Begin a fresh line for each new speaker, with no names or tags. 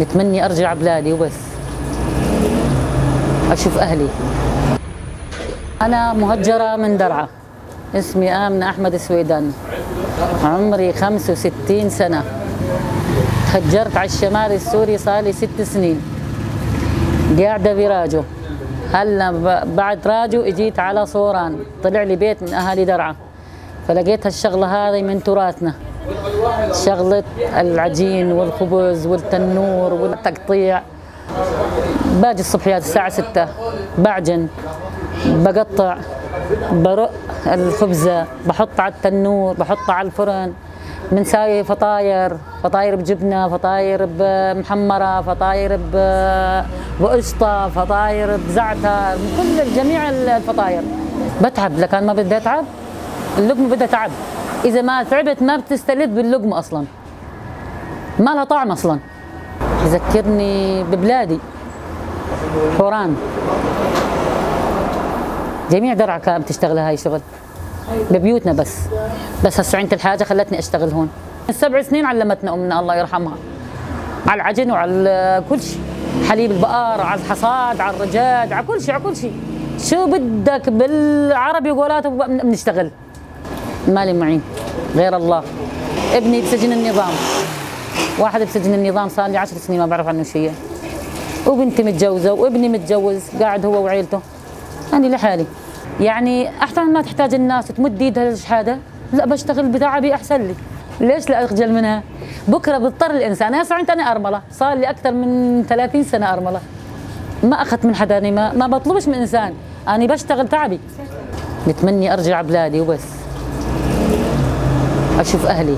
بتمني أرجع بلادي وبس. أشوف أهلي. أنا مهجرة من درعا. اسمي آمنة أحمد السويداني عمري 65 سنة. تهجرت على الشمال السوري صار لي ست سنين. قاعدة براجو هلا بعد راجو إجيت على صوران. طلع لي بيت من أهالي درعا. فلقيت هالشغلة هذه من تراثنا. شغلة العجين والخبز والتنور والتقطيع. باجي الصبحيات الساعة ستة بعجن بقطع برق الخبزة بحط على التنور بحطها على الفرن. بنساوي فطاير فطاير بجبنة فطاير بمحمرة فطاير بقشطة فطاير بزعتر كل جميع الفطاير. بتعب لكن ما بدي أتعب اللقمة بدها تعب. إذا ما تعبت ما بتستلذ باللقمة أصلا. ما لها طعم أصلا. يذكرني ببلادي. حوران. جميع درعا كانت بتشتغل هاي الشغل. ببيوتنا بس. بس هسه عندي الحاجة خلتني أشتغل هون. السبع سنين علمتنا أمنا الله يرحمها. على العجن وعلى كل شيء. حليب البقر على الحصاد على الرجاج على كل شيء على كل شيء. شو بدك بالعربي قولاته بنشتغل. مالي معين. غير الله. ابني بسجن النظام. واحد بسجن النظام صار لي عشر سنين ما بعرف عنه شيء. وبنتي متجوزة وابني متجوز قاعد هو وعيلته. أنا لحالي. يعني أحسن ما تحتاج الناس تمد ايدها للشهادة. لا بشتغل بتعبي أحسن لي. ليش لا أخجل منها؟ بكرة بيضطر الإنسان. أنا صرت أنا أرملة. صار لي أكثر من 30 سنة أرملة. ما أخذت من حدا ما, ما بطلبش من إنسان. أنا بشتغل تعبي. بتمني أرجع بلادي وبس. أشوف أهلي.